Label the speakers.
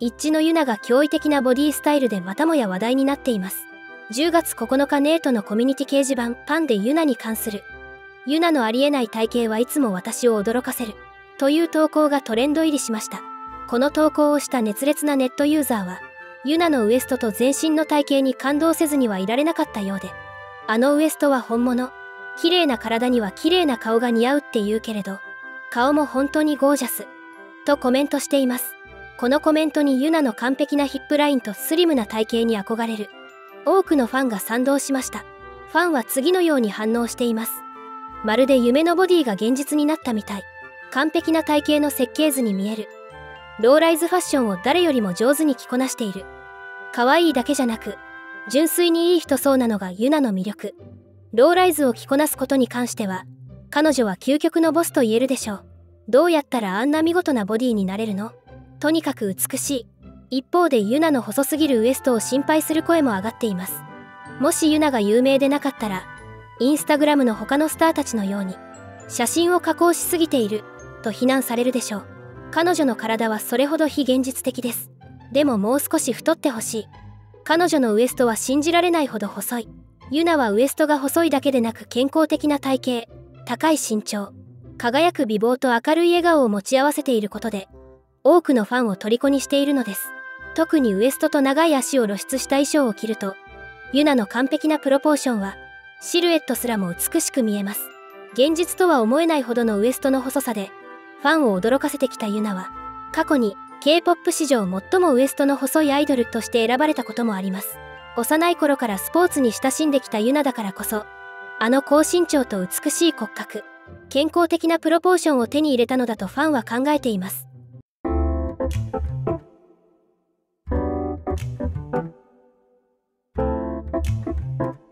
Speaker 1: 一致のユナが驚異的なボディスタイルでまたもや話題になっています。10月9日ネートのコミュニティ掲示板パンでユナに関する。ユナのありえない体型はいつも私を驚かせる。という投稿がトレンド入りしました。この投稿をした熱烈なネットユーザーはユナのウエストと全身の体型に感動せずにはいられなかったようであのウエストは本物。綺麗な体には綺麗な顔が似合うって言うけれど顔も本当にゴージャス。とコメントしています。このコメントにユナの完璧なヒップラインとスリムな体型に憧れる。多くのファンが賛同しました。ファンは次のように反応しています。まるで夢のボディが現実になったみたい。完璧な体型の設計図に見える。ローライズファッションを誰よりも上手に着こなしている。可愛いだけじゃなく純粋にいい人そうなのがユナの魅力。ローライズを着こなすことに関しては彼女は究極のボスと言えるでしょう。どうやったらあんな見事なボディになれるの？とにかく美しい。一方でユナの細すぎるウエストを心配する声も上がっています。もしユナが有名でなかったらインスタグラムの他のスターたちのように写真を加工しすぎていると非難されるでしょう。彼女の体はそれほど非現実的です。でももう少し太ってほしい。彼女のウエストは信じられないほど細い。ユナはウエストが細いだけでなく健康的な体型高い身長輝く美貌と明るい笑顔を持ち合わせていることで多くのファンを虜にしているのです。特にウエストと長い足を露出した衣装を着るとユナの完璧なプロポーションはシルエットすらも美しく見えます。現実とは思えないほどのウエストの細さでファンを驚かせてきたユナは過去に K-POP 史上最もウエストの細いアイドルとして選ばれたこともあります。幼い頃からスポーツに親しんできたユナだからこそあの高身長と美しい骨格健康的なプロポーションを手に入れたのだとファンは考えています。Thank you.